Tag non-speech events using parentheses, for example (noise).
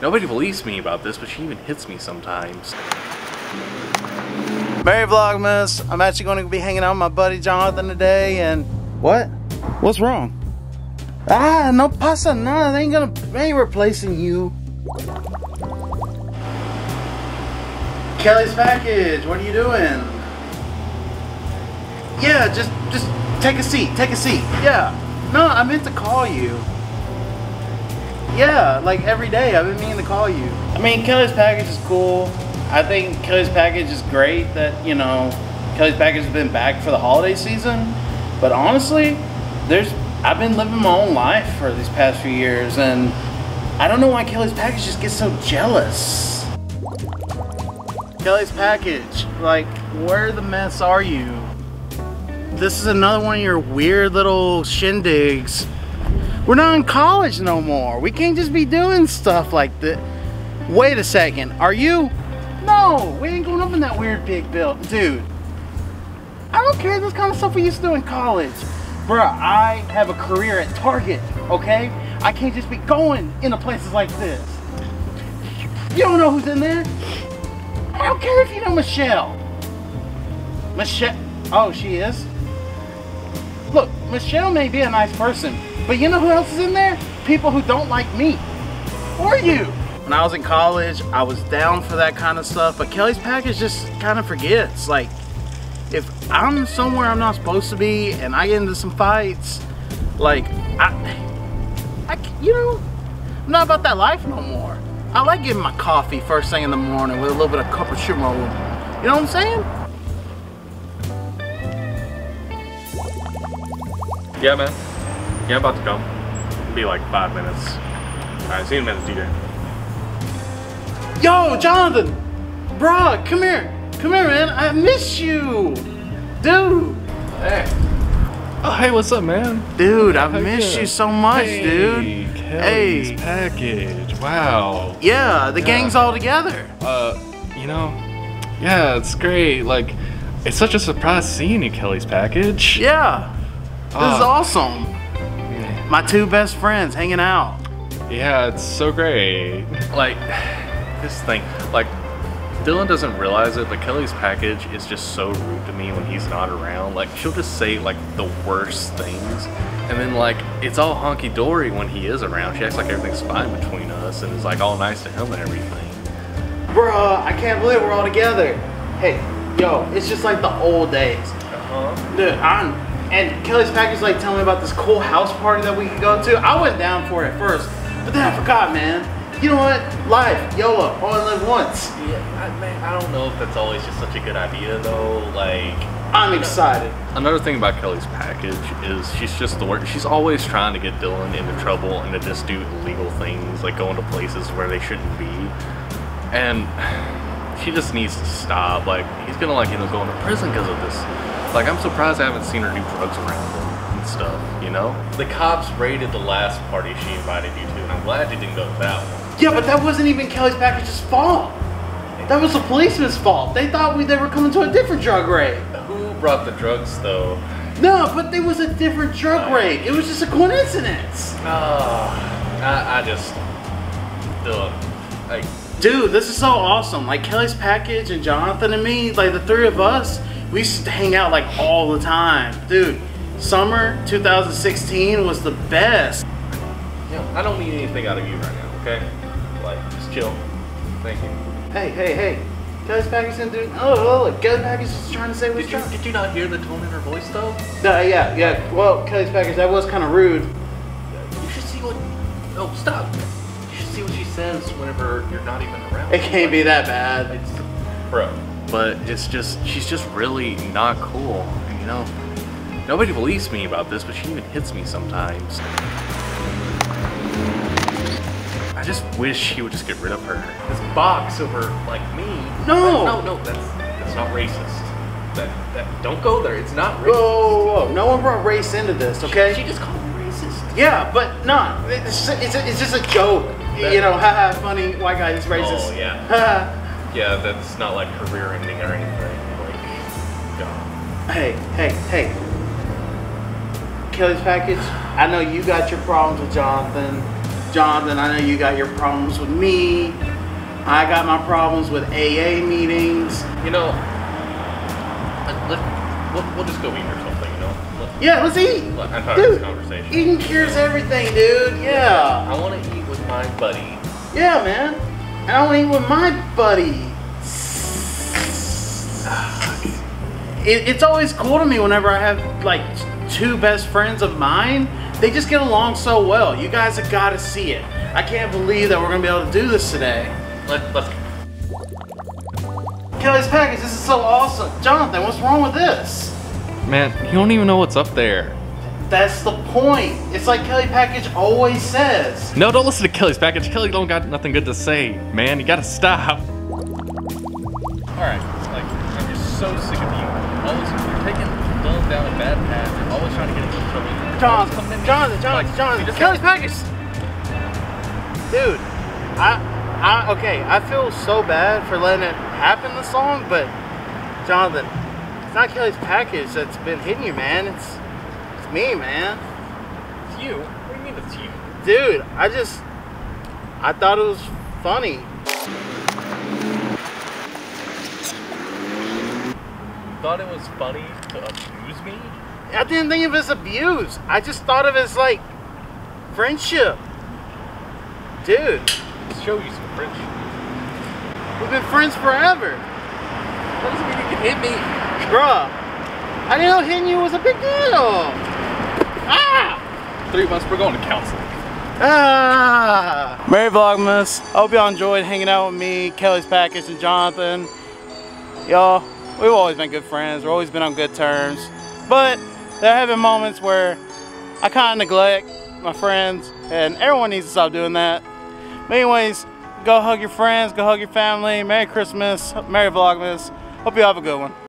Nobody believes me about this, but she even hits me sometimes. Merry Vlogmas. I'm actually going to be hanging out with my buddy Jonathan today and what? What's wrong? Ah, no pasa nada. They ain't gonna they ain't replacing you. Kelly's package, what are you doing? Yeah, just just take a seat, take a seat. Yeah. No, I meant to call you. Yeah, like every day I've been meaning to call you. I mean, Kelly's package is cool. I think Kelly's package is great that, you know, Kelly's package has been back for the holiday season. But honestly, there's I've been living my own life for these past few years and I don't know why Kelly's package just gets so jealous. Kelly's package, like, where the mess are you? This is another one of your weird little shindigs. We're not in college no more. We can't just be doing stuff like that. Wait a second, are you? No, we ain't going up in that weird big build. Dude, I don't care this kind of stuff we used to do in college. Bruh, I have a career at Target, okay? I can't just be going into places like this. You don't know who's in there? I don't care if you know Michelle. Michelle, oh, she is? Look, Michelle may be a nice person, but you know who else is in there? People who don't like me. Or you. When I was in college, I was down for that kind of stuff, but Kelly's package just kind of forgets. Like, if I'm somewhere I'm not supposed to be and I get into some fights, like, I, I you know, I'm not about that life no more. I like getting my coffee first thing in the morning with a little bit of cup of cappuccino. You know what I'm saying? Yeah, man. Yeah, I'm about to come. It'll be like five minutes. Alright, see you in a minute, DJ. Yo, Jonathan! Bruh, come here. Come here, man. I miss you. Dude. Hey. Oh, hey, what's up, man? Dude, I've Heck missed yeah. you so much, hey, dude. Kelly's Hey. package. Wow. Yeah, the Yeah. gang's all together. Uh, you know, yeah, it's great. Like, it's such a surprise seeing you, Kelly's package. Yeah. This is Ah. awesome. My two best friends hanging out. Yeah, it's so great. Like, this thing, like, Dylan doesn't realize it, but Kelly's package is just so rude to me when he's not around. Like, she'll just say, like, the worst things. And then, like, it's all honky dory when he is around. She acts like everything's fine between us and is, like, all nice to him and everything. Bruh, I can't believe we're all together. Hey, yo, it's just like the old days. Uh huh. Dude, I'm and Kelly's package like telling me about this cool house party that we could go to. I went down for it first, but then I forgot, man. You know what? Life, YOLO, only live once. Yeah, I, man, I don't know if that's always just such a good idea, though. Like, I'm excited. Another thing about Kelly's package is she's just the worst. She's always trying to get Dylan into trouble and to just do illegal things, like going to places where they shouldn't be. And she just needs to stop. Like he's gonna like end up going to prison because of this. Like I'm surprised I haven't seen her do drugs around him and stuff. You know? The cops raided the last party she invited you to, and I'm glad you didn't go to that one. Yeah, but that wasn't even Kelly's package's fault. That was the policeman's fault. They thought we they were coming to a different drug raid. Who brought the drugs though? No, but there was a different drug uh, raid. It was just a coincidence. Oh, I, I just, Dylan, like. Dude, this is so awesome. Like Kelly's package and Jonathan and me, like the three of us, we used to hang out like all the time. Dude, summer 2016 was the best. Know, I don't need anything out of you right now, okay? Like, just chill. Thank you. Hey, hey, hey. Kelly's package didn't do. Oh, oh, look. Kelly's package is trying to say what's Did you, did you not hear the tone in her voice, though? No, yeah, yeah. Well, Kelly's package, that was kind of rude. You should see what... Oh, stop. You should see what she says whenever you're not even around. It can't be that bad. It's... Bro. But it's just... She's just really not cool. You know... Nobody believes me about this, but she even hits me sometimes. I just wish she would just get rid of her. This box over, like, me. No! No, no, that's that's not racist. That, that don't go there. It's not Whoa, racist. whoa, whoa. No one brought race into this, okay? She just called me racist. Yeah, but no, it's, it's, it's just a joke. You know, haha, funny, white guy is racist. Oh, yeah. (laughs) Yeah, that's not like career ending or anything. Like, God. hey, hey, hey. Kelly's package, I know you got your problems with Jonathan. Jonathan, I know you got your problems with me. I got my problems with AA meetings. You know, uh, let, let, we'll, just go eat or something, you know? Let, Yeah, let's eat. I'm tired of Dude, this conversation. eating cures everything, dude. Yeah. I want to eat my buddy. Yeah, man. I want to eat with my buddy. It, it's always cool to me whenever I have like two best friends of mine. They just get along so well. You guys have got to see it. I can't believe that we're gonna be able to do this today. Let, let's Kelly's package. This is so awesome. Jonathan, what's wrong with this? Man, you don't even know what's up there. That's the point. It's like Kelly Package always says. No, don't listen to Kelly's package. Kelly don't got nothing good to say, man. You gotta stop. Alright, like, I'm just so sick of you. Always you're taking Dylan down a bad path. You're always trying to get into trouble. You're always coming Jonathan, at me. Jonathan, Jonathan, Like, Jonathan. we just Package. Dude, I, I, okay, I feel so bad for letting it happen the song, but Jonathan, it's not Kelly's Package that's been hitting you, man. It's, it's me, man. It's you. What do you mean it's you? Dude, I just, I thought it was funny. You thought it was funny to abuse me? I didn't think of it as abuse. I just thought of it as like friendship. Dude, Let's Show you some friendship. we've been friends forever. That doesn't mean you can hit me. Bruh, I didn't know hitting you was a big deal. Three we're going to counseling. Ah! Merry Vlogmas. I hope y'all enjoyed hanging out with me, Kelly's Package, and Jonathan. Y'all, we've always been good friends. We've always been on good terms. But there have been moments where I kind of neglect my friends, and everyone needs to stop doing that. But anyways, go hug your friends, go hug your family. Merry Christmas, Merry Vlogmas. Hope you have a good one.